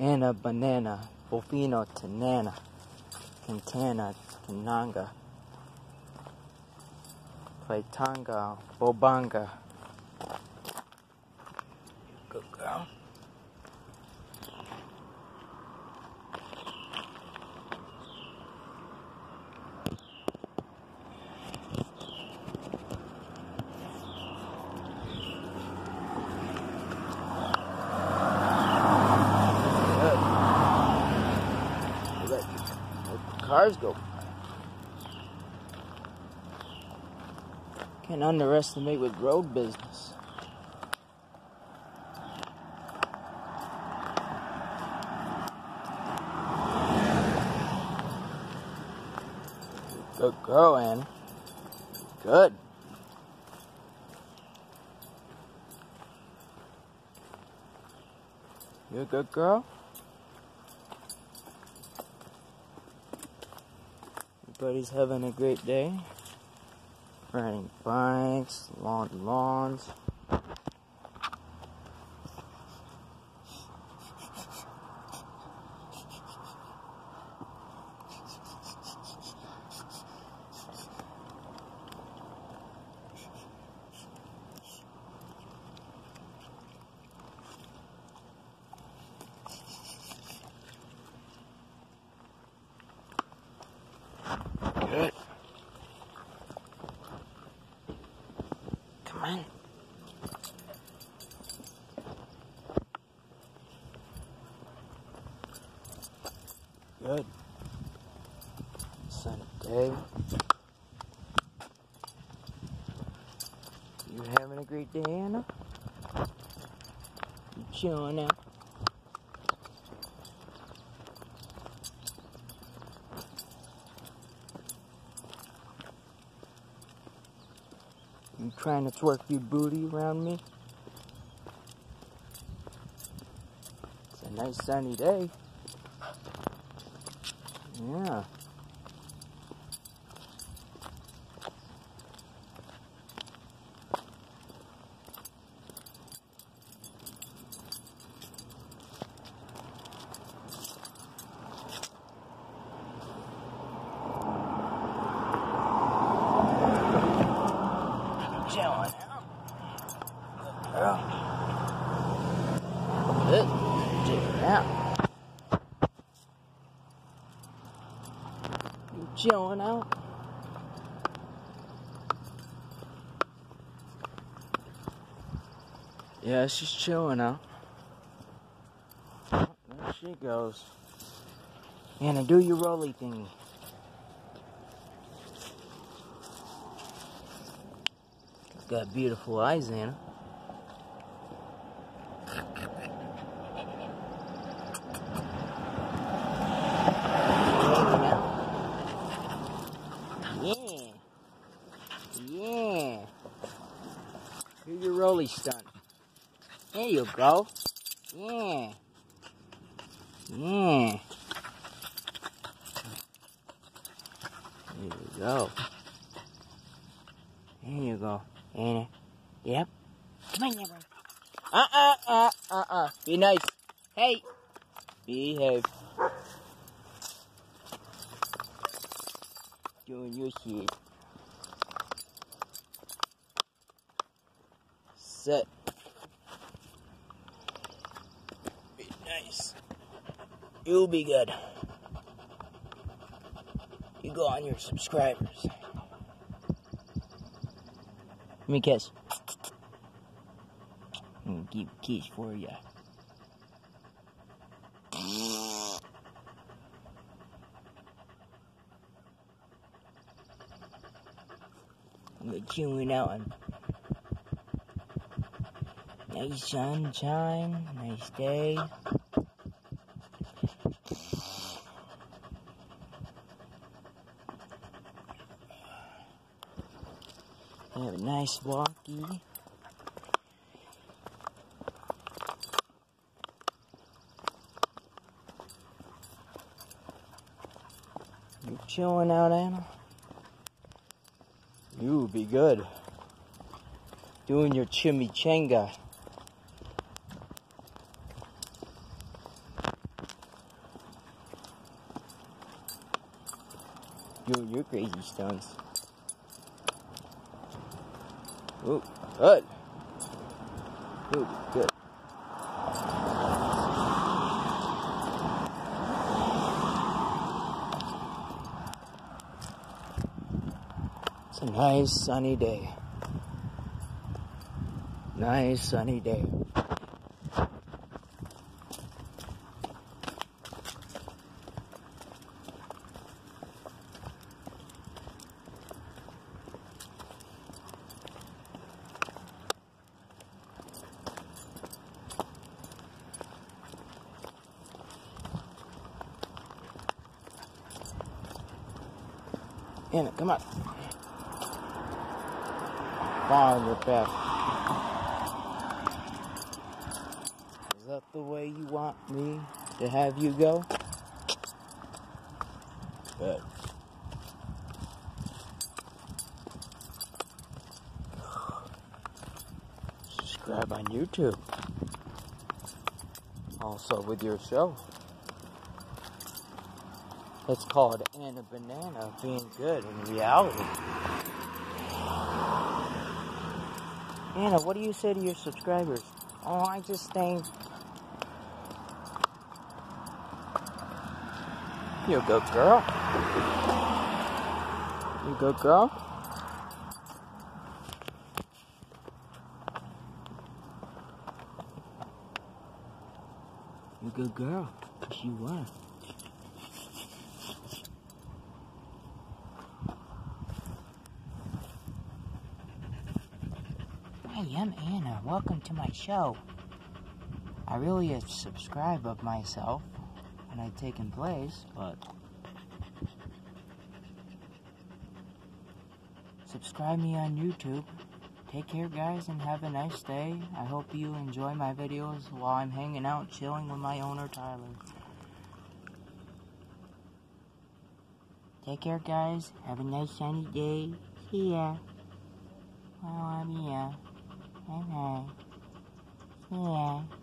Anna Banana, Bofino Tanana, Quintana Tananga, Plaitanga, Bobanga. Good girl. Good. Let, let the cars go by. Can't underestimate with road business. Good girl, Anna. Good. You a good girl? Everybody's having a great day. Riding bikes, lawn lawns. On. Good. Sunny day. You having a great day, Anna? You chilling out? You trying to twerk your booty around me? It's a nice sunny day. Yeah. Chilling out. Good girl. Good. Chilling out. You chilling out? Yeah, she's chilling out. There she goes. Anna, do your rolly thingy. Got beautiful eyes, Anna. Yeah. Yeah. Do stunt. There you go. Yeah. Yeah. There you go. There you go. Anna. Yep. Come on, Never. Uh uh uh uh uh. Be nice. Hey. Behave. Doing your shit. Set. Be nice. You'll be good. You go on your subscribers. Let me kiss. I'm gonna keep a kiss for ya. I'm chewing out on nice sunshine, nice day. Have a nice walkie. You chilling out, Anna? You be good. Doing your chimichanga. Doing your crazy stunts. Oh, good. Good, good. It's a nice sunny day. Nice sunny day. Anna, come on. Follow your path. Is that the way you want me to have you go? Good. Subscribe on YouTube. Also with your show. It's called Anna Banana being good in reality. Anna, what do you say to your subscribers? Oh, I just think you're a good girl. You a good girl? You a good girl. Yes, you are. Hi, I'm Anna. Welcome to my show. I really subscribe of myself when I taken place, but subscribe me on YouTube. Take care, guys, and have a nice day. I hope you enjoy my videos while I'm hanging out, chilling with my owner, Tyler. Take care, guys. Have a nice sunny day. See ya. Well, I'm here. Bye bye. See ya.